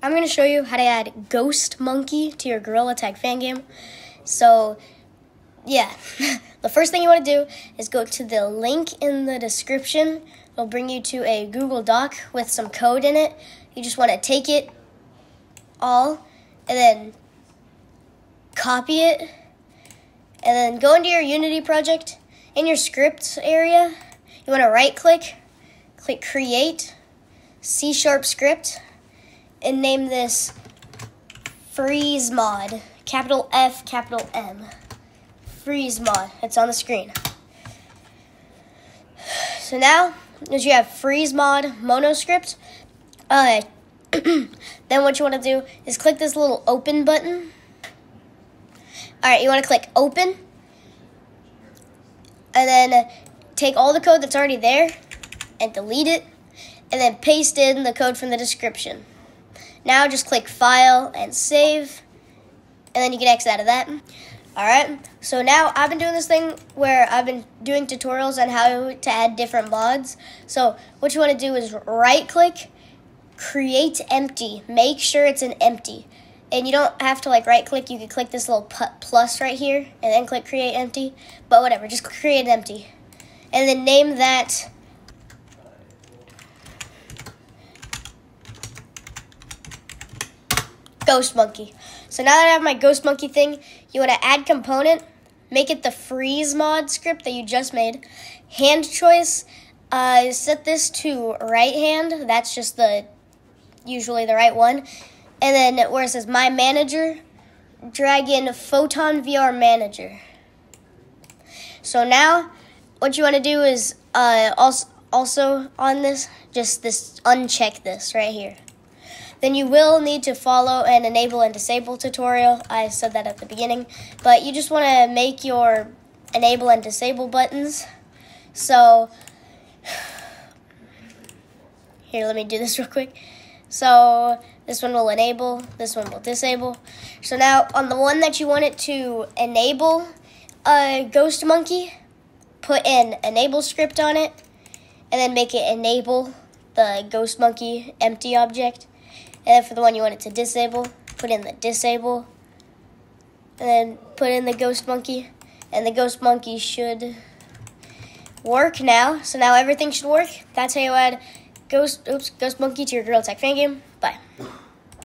I'm going to show you how to add Ghost Monkey to your Gorilla Tag fan game. So, yeah, the first thing you want to do is go to the link in the description. It'll bring you to a Google Doc with some code in it. You just want to take it all and then copy it and then go into your Unity project. In your scripts area, you want to right click, click Create, C Sharp Script and name this freeze mod. Capital F, capital M. Freeze mod. It's on the screen. So now, as you have freeze mod monoscript, uh, then what you want to do is click this little open button. All right, you want to click open, and then take all the code that's already there and delete it, and then paste in the code from the description. Now just click File and Save, and then you can exit out of that. Alright, so now I've been doing this thing where I've been doing tutorials on how to add different mods. So what you want to do is right click, create empty. Make sure it's an empty. And you don't have to like right click, you can click this little plus right here and then click create empty. But whatever, just create empty. And then name that Ghost Monkey. So now that I have my Ghost Monkey thing, you want to add component, make it the freeze mod script that you just made. Hand choice, uh, set this to right hand. That's just the usually the right one. And then where it says my manager, drag in Photon VR manager. So now what you want to do is uh, also also on this, just this uncheck this right here then you will need to follow an enable and disable tutorial. I said that at the beginning, but you just want to make your enable and disable buttons. So here, let me do this real quick. So this one will enable, this one will disable. So now on the one that you want it to enable a Ghost Monkey, put in enable script on it, and then make it enable the Ghost Monkey empty object. And then for the one you want it to disable, put in the disable. And then put in the ghost monkey. And the ghost monkey should work now. So now everything should work. That's how you add ghost oops, ghost monkey to your Gorilla Tag fan game.